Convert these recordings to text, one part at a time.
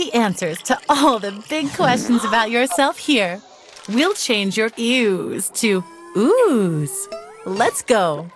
the answers to all the big questions about yourself here. We'll change your ews to oohs. Let's go.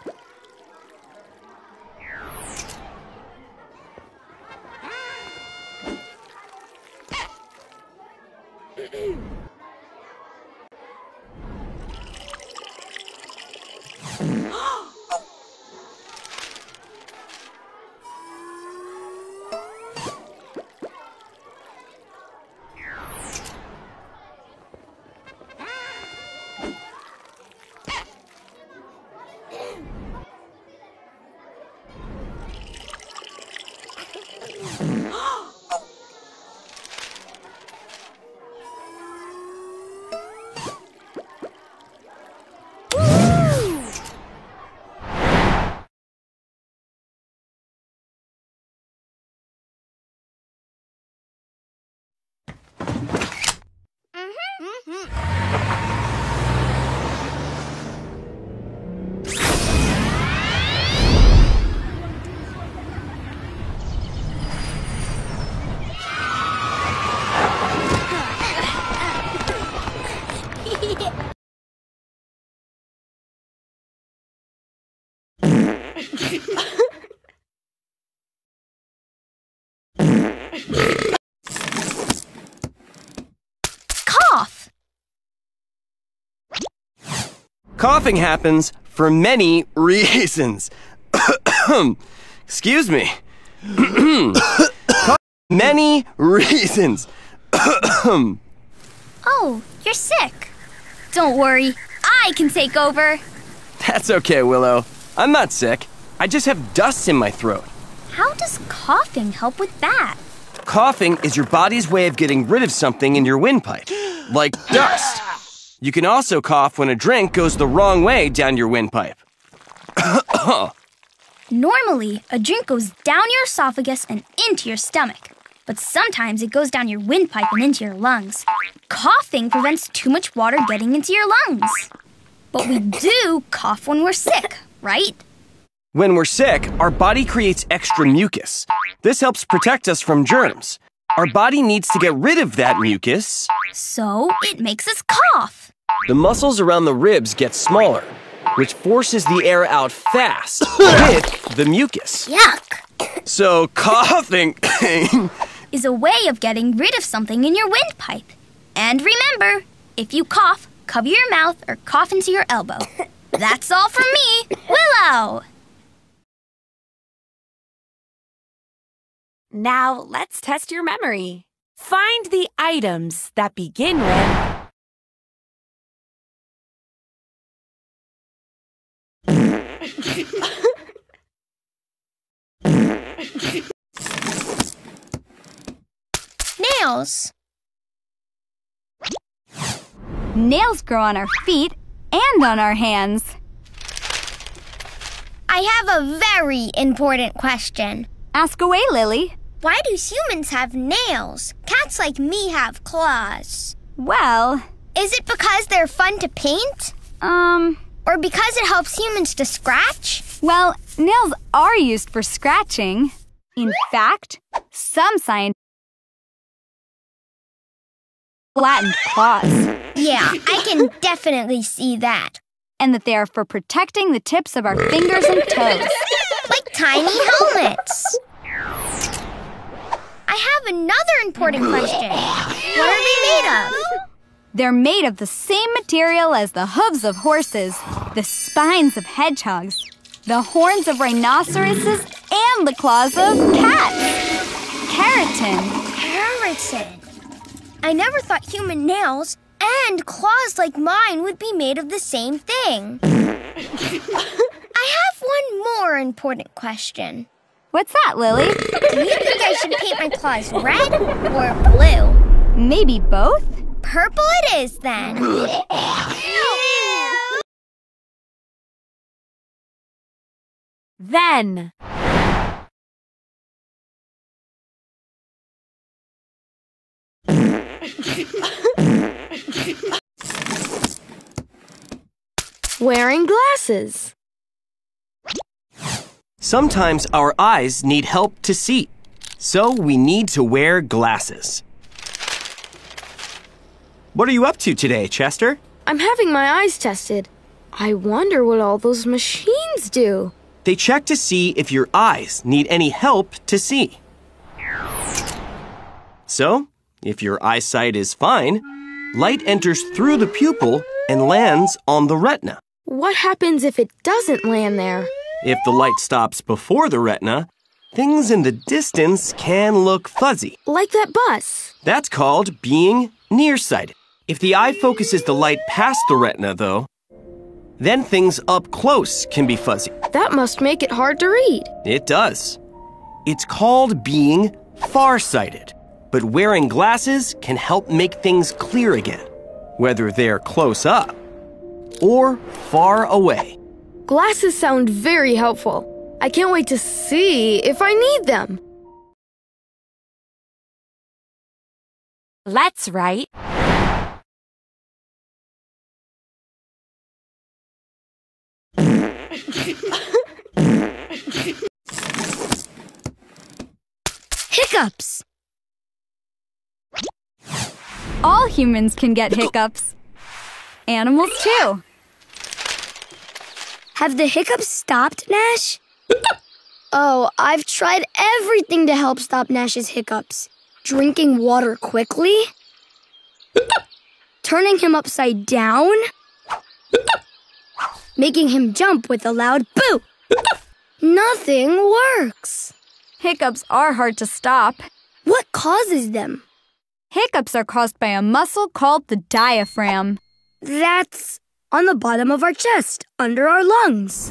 Coughing happens for many reasons. Excuse me. Many reasons. Oh, you're sick. Don't worry, I can take over. That's okay, Willow. I'm not sick. I just have dust in my throat. How does coughing help with that? Coughing is your body's way of getting rid of something in your windpipe, like dust. You can also cough when a drink goes the wrong way down your windpipe. Normally, a drink goes down your esophagus and into your stomach. But sometimes it goes down your windpipe and into your lungs. Coughing prevents too much water getting into your lungs. But we do cough when we're sick, right? When we're sick, our body creates extra mucus. This helps protect us from germs. Our body needs to get rid of that mucus. So it makes us cough. The muscles around the ribs get smaller, which forces the air out fast with the mucus. Yuck! So coughing Is a way of getting rid of something in your windpipe. And remember, if you cough, cover your mouth or cough into your elbow. That's all from me, Willow! Now let's test your memory. Find the items that begin with Nails. Nails grow on our feet and on our hands. I have a very important question. Ask away, Lily. Why do humans have nails? Cats like me have claws. Well, Is it because they're fun to paint? um, Or because it helps humans to scratch? well, nails are used for scratching. In fact, some scientists flattened claws, Yeah, I can definitely see that. and that they are for protecting the tips of our fingers and toes. Like tiny helmets. I have another important question. What are they made of? They're made of the same material as the hooves of horses, the spines of hedgehogs, the horns of rhinoceroses, and the claws of cats. Keratin. Keratin. I never thought human nails and claws like mine would be made of the same thing. I have one more important question. What's that, Lily? Do you think I should paint my claws red or blue? Maybe both? Purple it is then. then. Wearing glasses. Sometimes our eyes need help to see. So we need to wear glasses. What are you up to today, Chester? I'm having my eyes tested. I wonder what all those machines do. They check to see if your eyes need any help to see. So, if your eyesight is fine, light enters through the pupil and lands on the retina. What happens if it doesn't land there? If the light stops before the retina, things in the distance can look fuzzy. Like that bus. That's called being nearsighted. If the eye focuses the light past the retina, though, then things up close can be fuzzy. That must make it hard to read. It does. It's called being farsighted. But wearing glasses can help make things clear again, whether they're close up or far away. Glasses sound very helpful. I can't wait to see if I need them. Let's write. Hiccups. All humans can get hiccups. Animals too. Have the hiccups stopped, Nash? oh, I've tried everything to help stop Nash's hiccups. Drinking water quickly? Turning him upside down? Making him jump with a loud boo! Nothing works. Hiccups are hard to stop. What causes them? Hiccups are caused by a muscle called the diaphragm. That's on the bottom of our chest, under our lungs.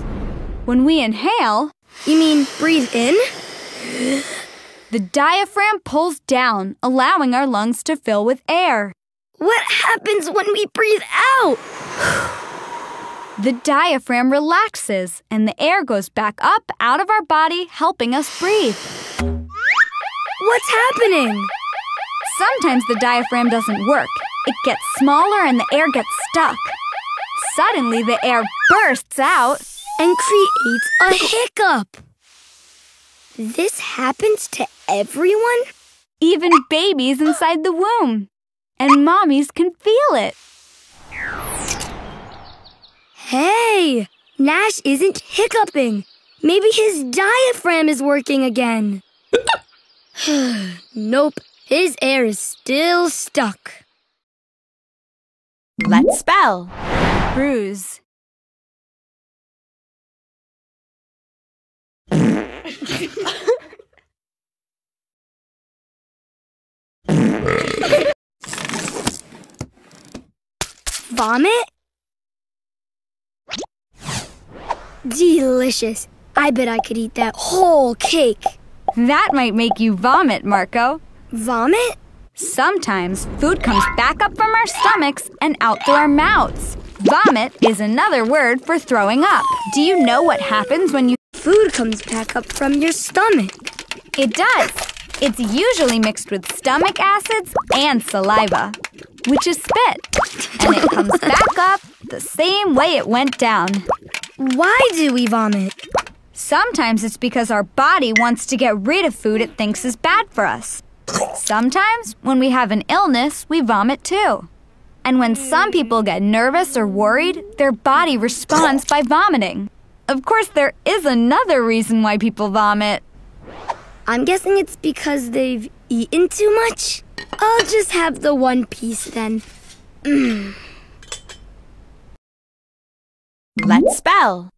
When we inhale, You mean breathe in? the diaphragm pulls down, allowing our lungs to fill with air. What happens when we breathe out? The diaphragm relaxes and the air goes back up out of our body, helping us breathe. What's happening? Sometimes the diaphragm doesn't work. It gets smaller and the air gets stuck. Suddenly, the air bursts out. And creates a hiccup. This happens to everyone? Even babies inside the womb. And mommies can feel it. Hey, Nash isn't hiccuping. Maybe his diaphragm is working again. nope, his air is still stuck. Let's spell. Bruise. Vomit? Delicious. I bet I could eat that whole cake. That might make you vomit, Marco. Vomit? Sometimes food comes back up from our stomachs and out through our mouths. Vomit is another word for throwing up. Do you know what happens when you. Food comes back up from your stomach. It does. It's usually mixed with stomach acids and saliva, which is spit. And it comes back up the same way it went down. Why do we vomit? Sometimes it's because our body wants to get rid of food it thinks is bad for us. Sometimes, when we have an illness, we vomit too. And when some people get nervous or worried, their body responds by vomiting. Of course, there is another reason why people vomit. I'm guessing it's because they've eaten too much. I'll just have the one piece then. Let's spell.